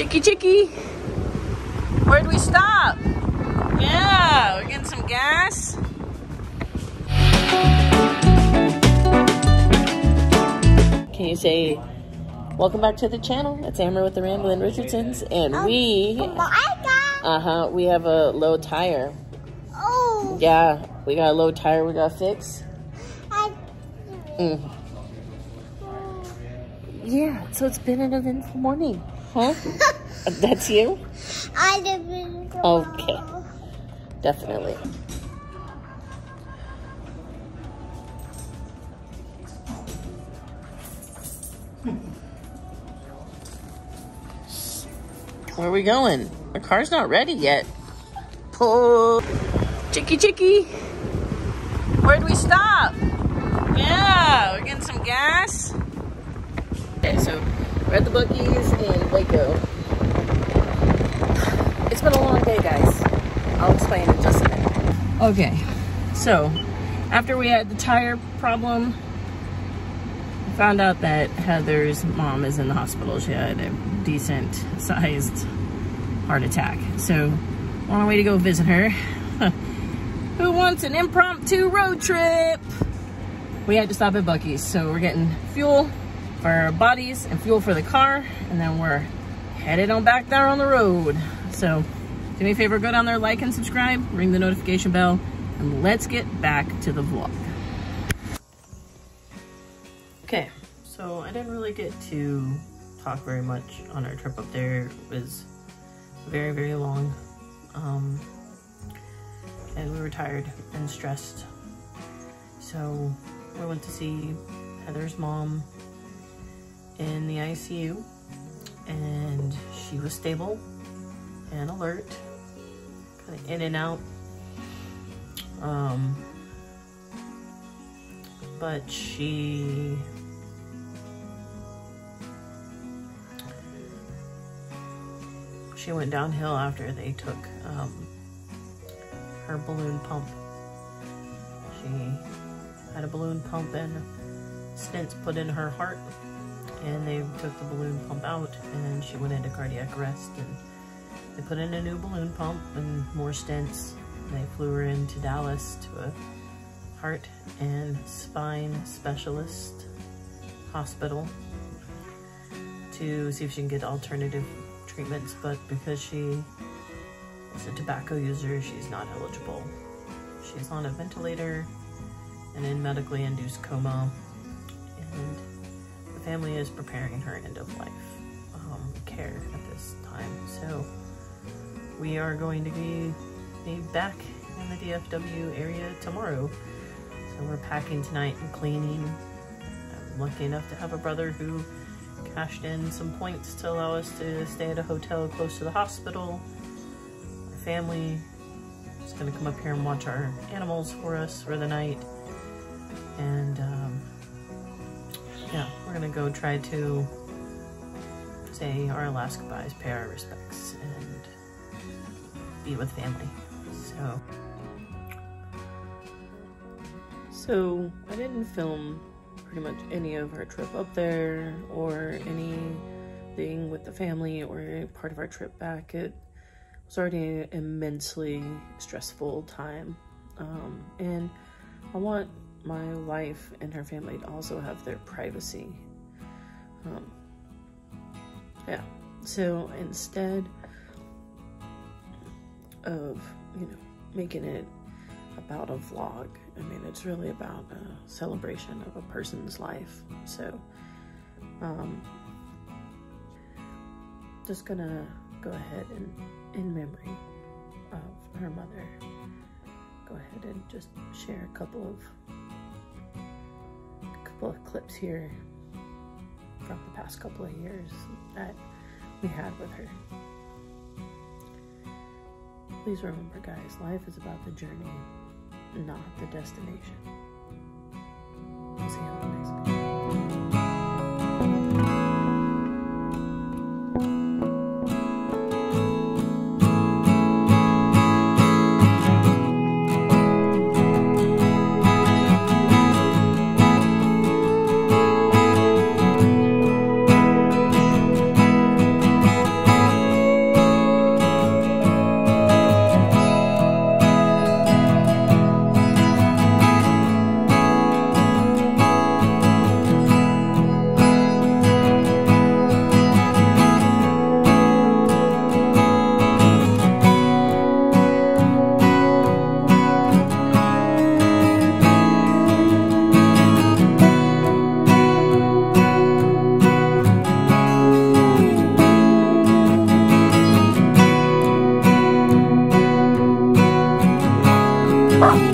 Chicky Chicky. Where'd we stop? Yeah, we're getting some gas. Can you say, welcome back to the channel? It's Amber with the Ramblin' Richardsons, and we, uh-huh, we have a low tire. Oh, Yeah, we got a low tire we got to fix. I, Mm. Yeah, so it's been an eventful morning, huh? That's you? I didn't go. Okay. Definitely. Where are we going? Our car's not ready yet. Pull. Chicky Chicky. Where'd we stop? Yeah, we're getting some gas. Okay, so we're at the Buc-ee's in Waco. It's been a long day, guys. I'll explain in just a minute. Okay, so after we had the tire problem, we found out that Heather's mom is in the hospital. She had a decent sized heart attack. So on our way to go visit her. Who wants an impromptu road trip? We had to stop at Buc-ee's, so we're getting fuel for our bodies and fuel for the car, and then we're headed on back there on the road. So do me a favor, go down there, like and subscribe, ring the notification bell, and let's get back to the vlog. Okay, so I didn't really get to talk very much on our trip up there. It was very, very long. Um, and we were tired and stressed. So we went to see Heather's mom in the ICU and she was stable and alert, kind of in and out. Um, but she she went downhill after they took um, her balloon pump. She had a balloon pump and stents put in her heart and they took the balloon pump out and she went into cardiac arrest and they put in a new balloon pump and more stents. They flew her into Dallas to a heart and spine specialist hospital to see if she can get alternative treatments, but because she is a tobacco user, she's not eligible. She's on a ventilator and in medically induced coma, and family is preparing her end of life um, care at this time. So we are going to be, be back in the DFW area tomorrow. So we're packing tonight and cleaning. I'm lucky enough to have a brother who cashed in some points to allow us to stay at a hotel close to the hospital. Our family is going to come up here and watch our animals for us for the night. And um, we're to go try to say our last goodbyes, pay our respects, and be with family. So, so I didn't film pretty much any of our trip up there or anything with the family or part of our trip back. It was already an immensely stressful time. Um, and I want my wife and her family to also have their privacy. Um, yeah, so instead of, you know, making it about a vlog. I mean, it's really about a celebration of a person's life. So, um, just gonna go ahead and, in memory of her mother, go ahead and just share a couple of, couple of clips here from the past couple of years that we had with her. Please remember, guys, life is about the journey, not the destination. See you on the next. Oh.